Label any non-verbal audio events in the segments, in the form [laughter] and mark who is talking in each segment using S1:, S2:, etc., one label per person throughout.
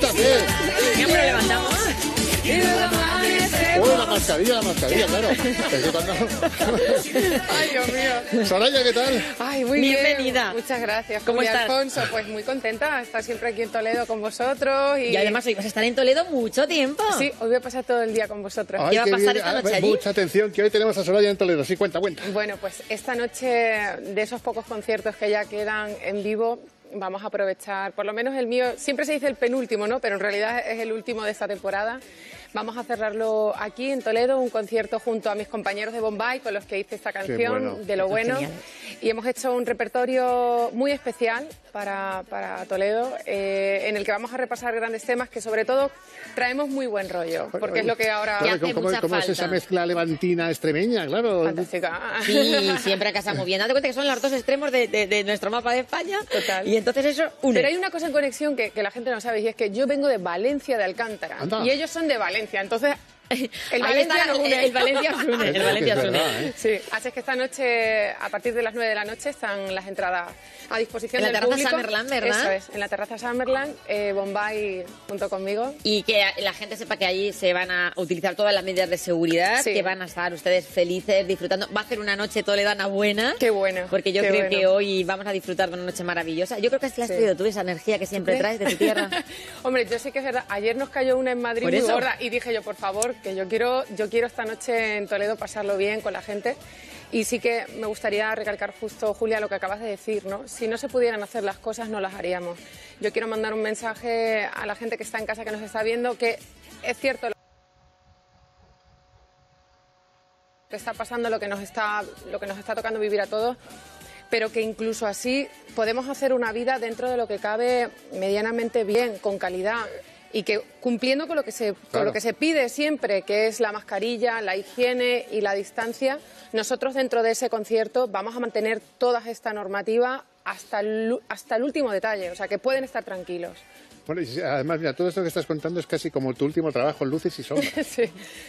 S1: levántate.
S2: Siempre levantamos.
S1: Uy, la mascarilla, la mascarilla, claro.
S3: Ay, Dios mío.
S1: Soraya, ¿qué tal?
S3: Ay, muy
S2: Bienvenida.
S3: bien. Muchas gracias.
S2: ¿Cómo estás?
S3: Alfonso, pues muy contenta de estar siempre aquí en Toledo con vosotros. Y,
S2: Y además hoy vas a estar en Toledo mucho tiempo.
S3: Sí, hoy voy a pasar todo el día con vosotros.
S2: ¿Qué va a pasar
S1: bien.
S2: esta
S1: Ah,
S2: noche allí?
S1: Mucha atención, que hoy tenemos a Soraya en Toledo. Sí, cuenta, cuenta.
S3: Bueno, pues esta noche, de esos pocos conciertos que ya quedan en vivo, vamos a aprovechar, por lo menos el mío, siempre se dice el penúltimo, ¿no? Pero en realidad es el último de esta temporada. Vamos a cerrarlo aquí en Toledo, un concierto junto a mis compañeros de Bombay con los que hice esta canción,
S1: bueno.
S3: de lo bueno. Y hemos hecho un repertorio muy especial para, para Toledo, eh, en el que vamos a repasar grandes temas que sobre todo traemos muy buen rollo, porque es lo que ahora...
S2: Ya hace
S1: ¿Cómo,
S2: mucha
S1: cómo es esa mezcla levantina extremeña? Claro.
S3: Fantástica.
S2: Sí, siempre a casa muy bien. Date cuenta que son los dos extremos de, de- de nuestro mapa de España.
S3: Total.
S2: Y entonces eso une.
S3: Pero hay una cosa en conexión que, que la gente no sabe y es que yo vengo de Valencia de Alcántara
S1: Anda.
S3: y ellos son de Valencia, entonces el Valencia
S2: está, el, Valencia une. El une.
S1: ¿eh?
S3: Sí, así es que esta noche, a partir de las 9 de la noche, están las entradas a disposición
S2: En la
S3: del
S2: terraza
S3: público.
S2: Summerland, ¿verdad?
S3: Eso es, en la terraza Summerland, eh, Bombay junto conmigo.
S2: Y que la gente sepa que allí se van a utilizar todas las medidas de seguridad,
S3: Sí.
S2: que van a estar ustedes felices, disfrutando. Va a ser una noche toledana buena.
S3: Qué bueno,
S2: Porque yo creo
S3: bueno.
S2: que hoy vamos a disfrutar de una noche maravillosa. Yo creo que es que has
S3: Sí.
S2: traído tú esa energía que siempre traes de tu tierra. [laughs]
S3: Hombre, yo sé que es verdad. Ayer nos cayó una en Madrid
S2: Por
S3: muy
S2: eso.
S3: gorda y dije yo, por favor, que yo quiero, yo quiero esta noche en Toledo pasarlo bien con la gente. Y sí que me gustaría recalcar justo, Julia, lo que acabas de decir, ¿no? Si no se pudieran hacer las cosas, no las haríamos. Yo quiero mandar un mensaje a la gente que está en casa, que nos está viendo, que es cierto lo que está pasando, lo que nos está, lo que nos está tocando vivir a todos, pero que incluso así podemos hacer una vida dentro de lo que cabe medianamente bien, con calidad y que cumpliendo con lo que se con lo que se pide siempre, que es la mascarilla, la higiene y la distancia, nosotros dentro de ese concierto vamos a mantener toda esta normativa hasta el, hasta el último detalle, o sea que pueden estar tranquilos.
S1: Bueno, y además, mira, todo esto que estás contando es casi como tu último trabajo, luces y sombras. [laughs]
S3: Sí,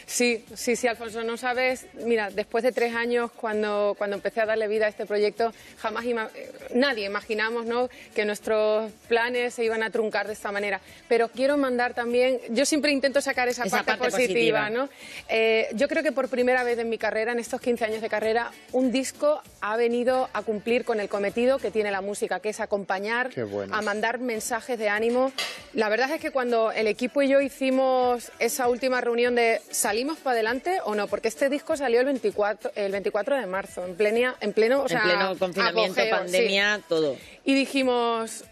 S3: sí, sí, sí, Alfonso, no sabes, mira, después de tres años, cuando, cuando empecé a darle vida a este proyecto, jamás ima- eh, nadie imaginamos ¿no? que nuestros planes se iban a truncar de esta manera. Pero quiero mandar también, yo siempre intento sacar esa,
S2: Esa
S3: parte,
S2: parte
S3: positiva,
S2: positiva.
S3: ¿no? Eh, yo creo que por primera vez en mi carrera, en estos 15 años de carrera, un disco ha venido a cumplir con el cometido que tiene la música, que es acompañar,
S1: bueno.
S3: a mandar mensajes de ánimo. La verdad es que cuando el equipo y yo hicimos esa última reunión de salimos para adelante o no, porque este disco salió el 24, el 24 de marzo, en, plena, en pleno, o sea,
S2: en pleno confinamiento,
S3: apogeo,
S2: pandemia, todo.
S3: Y dijimos,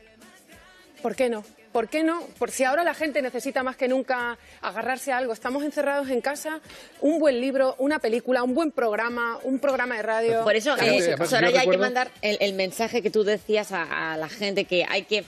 S3: ¿por qué no? ¿Por qué no? Por si ahora la gente necesita más que nunca agarrarse a algo. Estamos encerrados en casa, un buen libro, una película, un buen programa, un programa de radio.
S2: Por eso,
S1: Claro,
S2: eh, Soraya, hay que mandar el, el mensaje que tú decías a, a la gente, que hay que...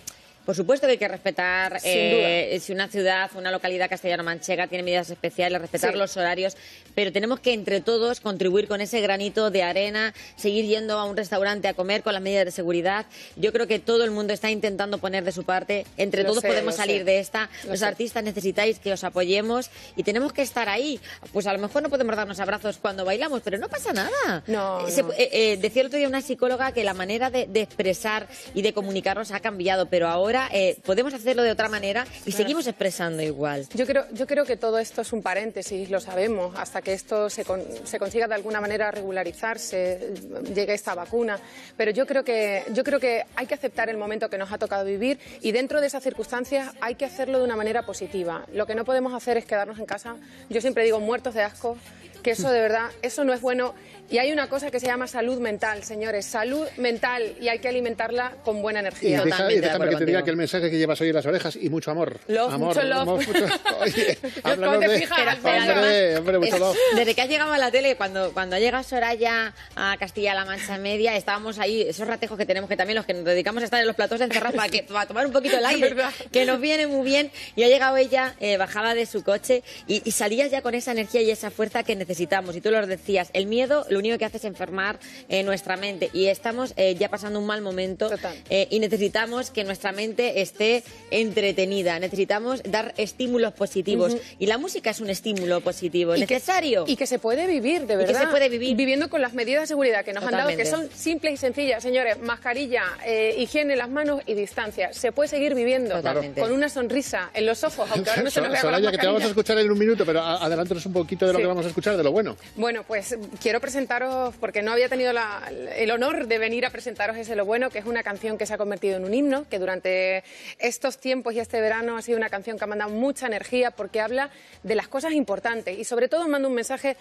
S2: Por supuesto que hay que respetar eh, si una ciudad, una localidad castellano-manchega tiene medidas especiales, respetar
S3: Sí.
S2: los horarios, pero tenemos que entre todos contribuir con ese granito de arena, seguir yendo a un restaurante a comer con las medidas de seguridad. Yo creo que todo el mundo está intentando poner de su parte. Entre
S3: Lo
S2: todos
S3: sé,
S2: podemos salir
S3: sé.
S2: de esta.
S3: Lo
S2: Los
S3: sé.
S2: artistas necesitáis que os apoyemos y tenemos que estar ahí. Pues a lo mejor no podemos darnos abrazos cuando bailamos, pero no pasa nada.
S3: No,
S2: Eh, se-
S3: no.
S2: eh, eh, decía el otro día una psicóloga que la manera de, de expresar y de comunicarnos ha cambiado, pero ahora eh, podemos hacerlo de otra manera y seguimos expresando igual.
S3: Yo creo, yo creo que todo esto es un paréntesis, lo sabemos, hasta que esto se, con- se consiga de alguna manera regularizarse, llegue esta vacuna. Pero yo creo, que, yo creo que hay que aceptar el momento que nos ha tocado vivir y dentro de esas circunstancias hay que hacerlo de una manera positiva. Lo que no podemos hacer es quedarnos en casa, yo siempre digo muertos de asco, que eso de verdad, eso no es bueno. Y hay una cosa que se llama salud mental, señores, salud mental y hay que alimentarla con buena
S1: Y,
S3: energía.
S1: deja- y
S2: Totalmente de
S1: déjame que te diga que el mensaje que llevas hoy en las orejas y mucho amor.
S3: Love,
S1: amor,
S3: mucho love.
S1: mucho- [laughs] Oye, háblanos
S3: ¿Cómo te
S1: de-
S3: fijas?
S1: Hombre, hombre, mucho
S2: Es-
S1: love.
S2: Desde que has llegado a la tele, cuando, cuando llega Soraya a Castilla-La Mancha Media, estábamos ahí, esos ratejos que tenemos que también los que nos dedicamos a estar en los platos encerrados para, que, para tomar un poquito el aire, que nos viene muy bien. Y ha llegado ella, eh, bajaba de su coche y, y salías ya con esa energía y esa fuerza que necesitas necesitamos. Y tú lo decías, el miedo lo único que hace es enfermar eh, nuestra mente. Y estamos eh, ya pasando un mal momento eh, y necesitamos que nuestra mente esté entretenida. Necesitamos dar estímulos positivos. Y la música es un estímulo positivo.
S3: Y que-
S2: necesario.
S3: Y que se puede vivir, de
S2: Y que
S3: verdad.
S2: se puede vivir.
S3: Viviendo con las medidas de seguridad que nos han dado, que
S2: Totalmente.
S3: son simples y sencillas. Señores, mascarilla, eh, higiene en las manos y distancia. Se puede seguir viviendo
S2: Totalmente.
S3: con una sonrisa en los ojos, aunque ahora no se [laughs] nos vea
S1: Soraya, que te vamos a escuchar en un minuto, pero adelántanos un poquito de lo
S3: Sí.
S1: que vamos a escuchar, de lo bueno.
S3: Bueno, pues quiero presentaros, porque no había tenido la- el honor de venir a presentaros ese Lo Bueno, que es una canción que se ha convertido en un himno, que durante estos tiempos y este verano ha sido una canción que ha mandado mucha energía porque habla de las cosas importantes y sobre todo manda un mensaje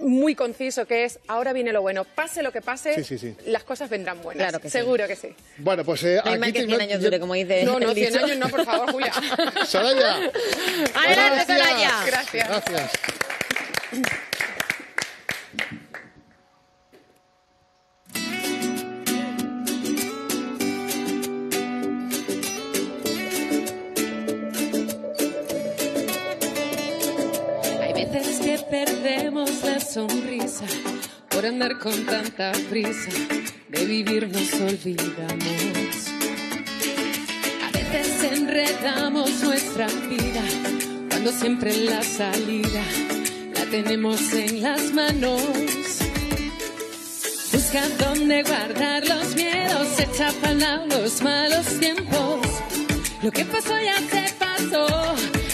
S3: muy conciso que es ahora viene lo bueno, pase lo que pase,
S1: Sí, sí, sí.
S3: las cosas vendrán buenas.
S2: Claro que sí.
S3: Seguro que sí.
S1: Bueno, pues eh,
S2: No hay mal que 100
S1: te-
S2: años dure, como dice
S3: No, no,
S2: el
S3: 100
S2: dicho.
S3: años no, por favor, Julia. [laughs]
S1: Soraya. [laughs]
S2: Adelante,
S1: Gracias.
S2: Soraya.
S3: Gracias.
S1: Gracias.
S4: Veces que perdemos la sonrisa por andar con tanta prisa. De vivir nos olvidamos. A veces enredamos nuestra vida cuando siempre la salida la tenemos en las manos. Busca dónde guardar los miedos, echa para lado los malos tiempos. Lo que pasó ya se pasó,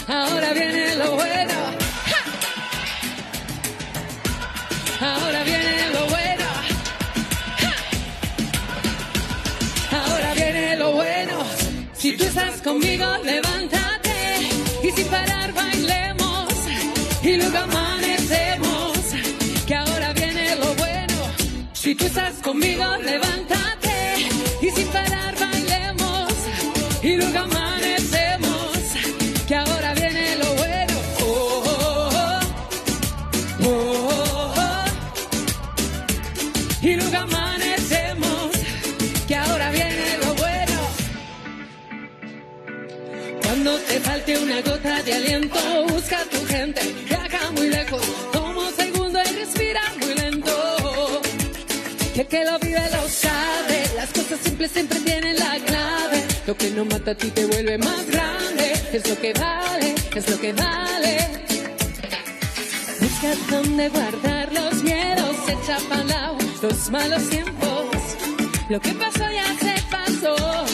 S4: ahora viene lo bueno. Ahora viene lo bueno. Ahora viene lo bueno. Si tú estás conmigo, levántate y sin parar bailemos y luego amanecemos. Que ahora viene lo bueno. Si tú estás conmigo, levántate y sin parar bailemos y luego amanecemos. Cuando te falte una gota de aliento, busca tu gente, viaja muy lejos, toma un segundo y respira muy lento. Que que lo vive lo sabe, las cosas simples siempre tienen la clave. Lo que no mata a ti te vuelve más grande, es lo que vale, es lo que vale. Busca dónde guardar los miedos, echa para los malos tiempos. Lo que pasó ya se pasó,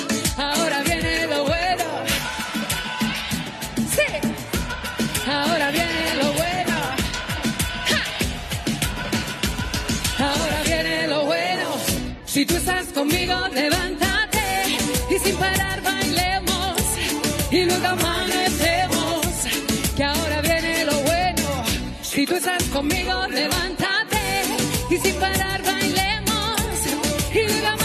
S4: conmigo, levántate y sin parar bailemos y luego amanecemos. Que ahora viene lo bueno. Si tú estás conmigo, levántate y sin parar bailemos y luego amanecemos.